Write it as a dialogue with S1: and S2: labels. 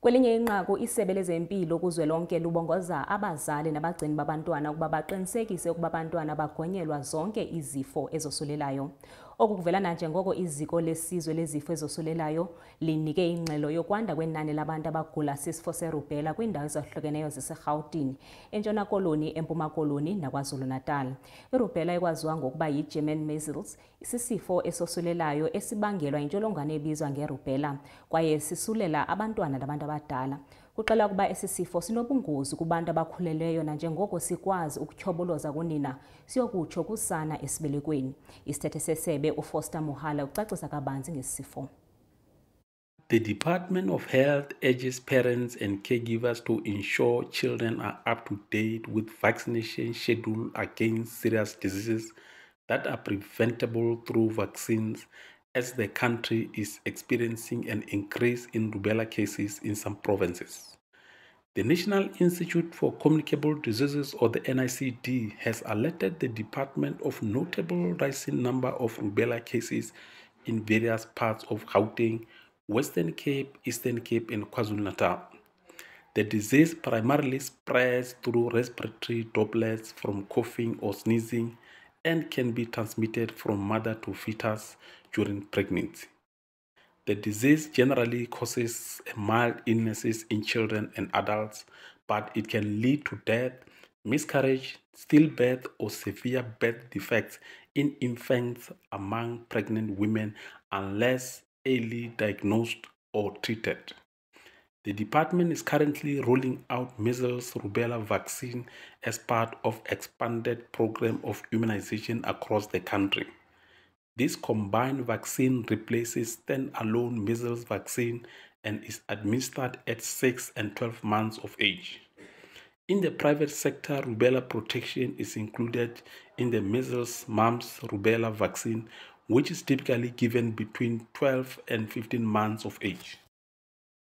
S1: Kwelinye inqaku isebe lezempilo kuzwelonke lubongoza abazali nabagcini babantwana ukuba baqinisekise ukuba abantwana bagonyelwa zonke izifo ezosulelayo. Oku kuvelana njengoko iziko lesizwe lezifo ezosulelayo linike ingxelo yokwanda kwenani labantu abagula sisifo serubela kwiindawo ezahlukeneyo ziseRhawutini, eNtshona Koloni, eMpuma Koloni naKwaZulu-Natal. irubhela ekwaziwa ngokuba yi-German measles sisifo esosulelayo esibangelwa yintsholongwane ebizwa ngerubela kwaye sisulela abantwana nabantu abadala. Kuxela ukuba esi sifo sinobungozi kubantu abakhulelweyo nanjengoko sikwazi ukutyhoboloza kunina siyokutsho kusana esibelekweni. Isithethe sesebe uFoster Mohala ucacisa kabanzi ngesi sifo.
S2: The Department of Health urges parents and caregivers to ensure children are up to date with vaccination schedule against serious diseases that are preventable through vaccines as the country is experiencing an increase in rubella cases in some provinces. The National Institute for Communicable Diseases or the NICD has alerted the department of notable rising number of rubella cases in various parts of Gauteng, Western Cape, Eastern Cape and KwaZulu-Natal. The disease primarily spreads through respiratory droplets from coughing or sneezing and can be transmitted from mother to fetus during pregnancy. The disease generally causes mild illnesses in children and adults, but it can lead to death, miscarriage, stillbirth, or severe birth defects in infants among pregnant women unless early diagnosed or treated. The department is currently rolling out measles rubella vaccine as part of expanded program of immunization across the country. This combined vaccine replaces standalone measles vaccine and is administered at 6 and 12 months of age. In the private sector, rubella protection is included in the measles mumps rubella vaccine, which is typically given between 12 and 15 months of age.